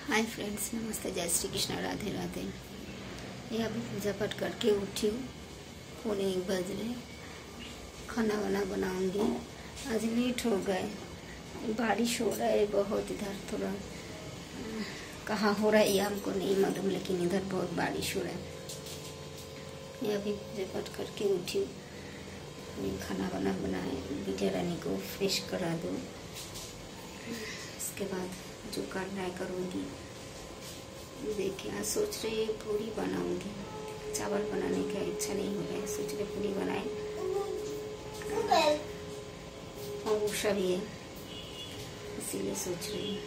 Hi friends, नमस्ते। जय श्री कृष्ण। राधे राधे। ये अभी पूजा पाठ करके उठी हूँ। पौने एक बज रहे खाना वाना बनाऊँगी। आज लेट हो गए। बारिश हो रहा है बहुत इधर थोड़ा। कहाँ हो रहा है ये हमको नहीं मालूम, लेकिन इधर बहुत बारिश हो रहा है। ये अभी पूजा पाठ करके उठी हूँ। खाना वाना बनाए बिटिया रानी को फ्रेश करा दो। उसके बाद जो करना है करूँगी। देखिए आज सोच रही है पूरी बनाऊँगी। चावल बनाने का इच्छा नहीं हो रहा है सोच रहे पूरी बनाए। और उषा भी है इसीलिए सोच रही हूँ।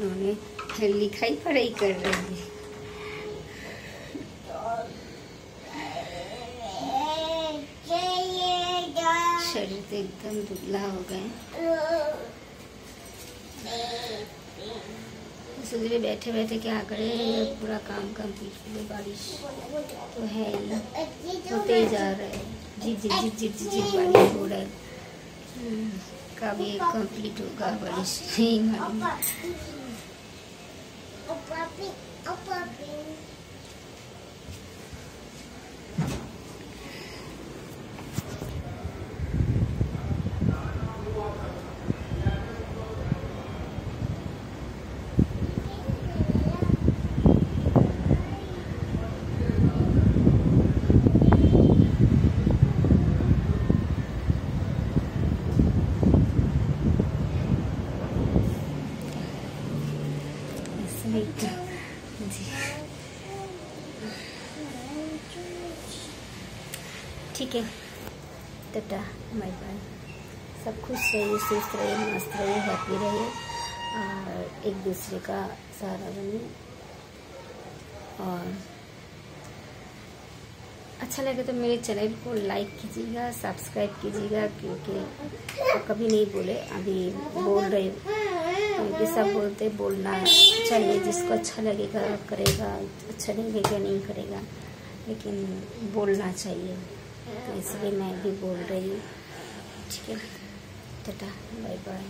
उन्होंने लिखाई पढ़ाई कर रही है। शरीर तो एकदम दुबला हो गए। रहे बैठे बैठे क्या करे पूरा काम कंप्लीट कर ले बारिश तो है ही। होते ही जा रहा है। जी जी जी जी जी जी बारिश हो रहा है। हम्म, कब ये कंप्लीट होगा बारिश नहीं मालूम। जी ठीक है। टाटा बाय बाय सब खुश रहिए स्वस्थ रहिए, मस्त रहिए हैप्पी रहिए, और एक दूसरे का सहारा बनिए। और अच्छा लगे तो मेरे चैनल को लाइक कीजिएगा सब्सक्राइब कीजिएगा, क्योंकि कभी नहीं बोले, अभी बोल रहे क्योंकि सब बोलते, बोलना चाहिए, जिसको अच्छा लगेगा, करेगा अच्छा नहीं लगेगा, नहीं करेगा। लेकिन बोलना चाहिए। तो इसलिए मैं भी बोल रही हूँ। ठीक है, टाटा बाय बाय